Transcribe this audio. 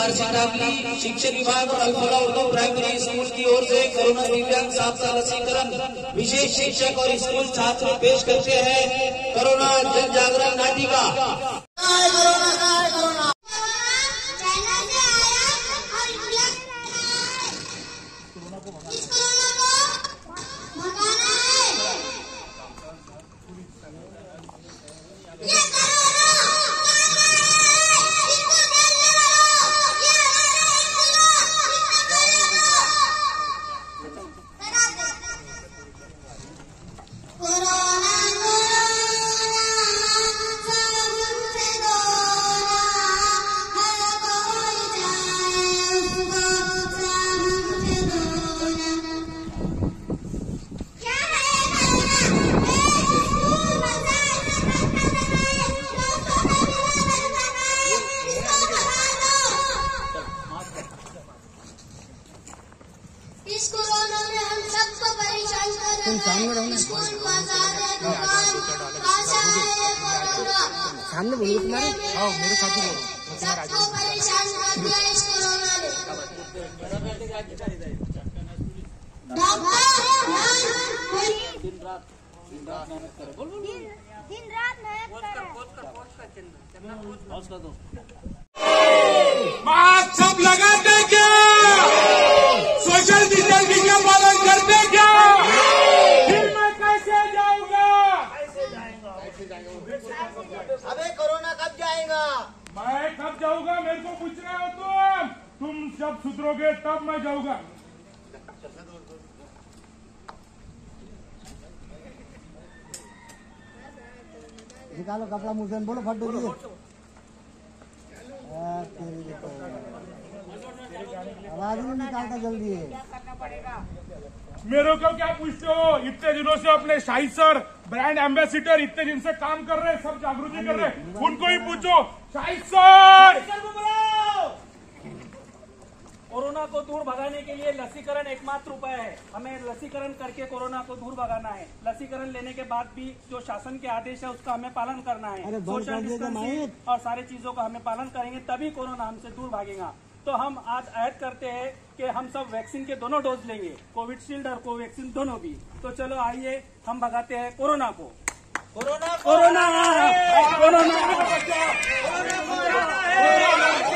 वार्षिक की शिक्षा विभाग और अल्पड़ा उर्दू प्राइमरी स्कूल की ओर से कोरोना दिव्यांग साक्षर लसीकरण विशेष शिक्षक और स्कूल छात्र पेश करते हैं। कोरोना जन जागरण नाटिका इस कोरोना में हम सबको परेशान कर रहे हैं। स्कूल बाज़ार है दुकान आशा है कोरोना। सामने बोलो तुम्हारे? हाँ मेरे साथ ही बोलो सबको परेशान कर दिया इस कोरोना ने डॉक्टर दिन रात मेहनत मास्क सब लगाते कब जाऊँगा? मेरे को पूछ रहे हो तुम। तुम जब सुधरोगे तब मैं जाऊँगा। निकालो कपड़ा मुँह से बोलो फट देखो आवाज़ नहीं निकालता जल्दी। मेरे को क्या पूछते हो? इतने दिनों से अपने शाहिद सर ब्रांड एम्बेसिडर इतने दिन से काम कर रहे हैं सब जागृति कर रहे हैं। उनको ही पूछो। शाहिद सर! कोरोना को दूर भगाने के लिए लसीकरण एकमात्र उपाय है। हमें लसीकरण करके कोरोना को दूर भगाना है। लसीकरण लेने के बाद भी जो शासन के आदेश है उसका हमें पालन करना है। सोशल डिस्टेंसिंग और सारी चीज़ों का हमें पालन करेंगे तभी कोरोना हमसे दूर भागेगा। तो हम आज ऐड करते हैं कि हम सब वैक्सीन के दोनों डोज लेंगे कोविडशील्ड और कोवैक्सीन दोनों भी। तो चलो आइए हम भगाते हैं कोरोना को। कोरोना कोरोना अरे